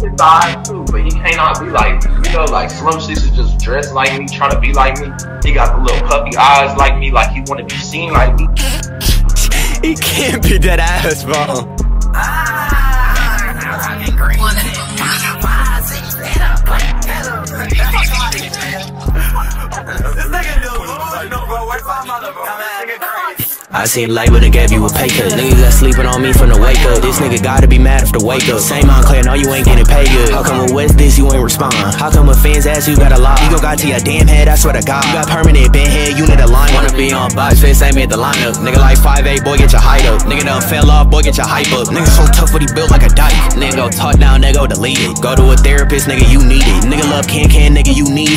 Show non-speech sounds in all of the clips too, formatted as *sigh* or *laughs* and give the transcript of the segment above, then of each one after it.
his eyes too, but he can't be like you know, like Slim Shady just dressed like me, trying to be like me. He got the little puppy eyes like me, like he want to be seen like me. He can't be that ass, bro. I seen label and gave you a pay cut. Niggas that sleeping on me from the wake up. This nigga gotta be mad if the wake up. Same Moncler, no, you ain't getting paid good. How come with West this you ain't respond? How come with fans ask you got a lot? You go got to your damn head, I swear to God. You got permanent bent head, you need a line. Wanna be on box, face ain't me the lineup. Nigga like 5'8, boy, get your height up. Nigga done fell off, boy, get your hype up. Nigga so tough, but he built like a dyke. Nigga go talk down, nigga go delete it. Go to a therapist, nigga, you need it. Nigga love KanKan, nigga, you need him.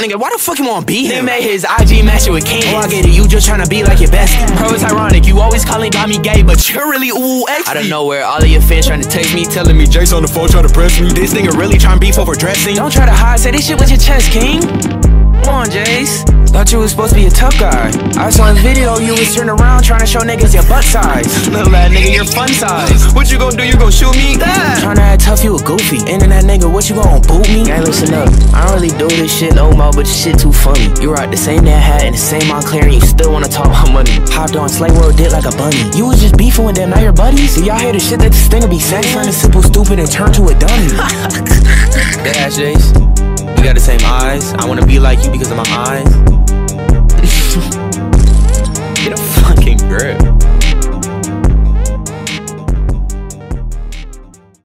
Matter of fact, nigga, why the fuck you wanna be him? They made his IG match it with Ken. Oh, I get it, you just tryna be like your bestie. Bro, it's ironic, you always calling by me gay, but you're really ooh X. I don't know where all of your fans trying to text me, telling me Jace on the phone trying to press me. This nigga really trying beef over dressing. Don't try to hide, say this shit with your chest, king. Come on, Jace. Thought you was supposed to be a tough guy. I saw a video you was turning around trying to show niggas your butt size. Little ass nigga, your fun size. What you gonna do? You gonna shoot me? Trying to act tough, you what you gonna boot me? Gang, listen up. I don't really do this shit no more, but your shit too funny. You rock the same damn hat and the same Moncler, and you still wanna talk about money. Hopped on Slayworld, did like a bunny. You was just beefing with them, now your buddies. Do y'all hear the shit that this thing be saying? Turn the simple stupid and turn to a dummy. *laughs* Dead ass Jace. We got the same eyes. I wanna be like you because of my eyes.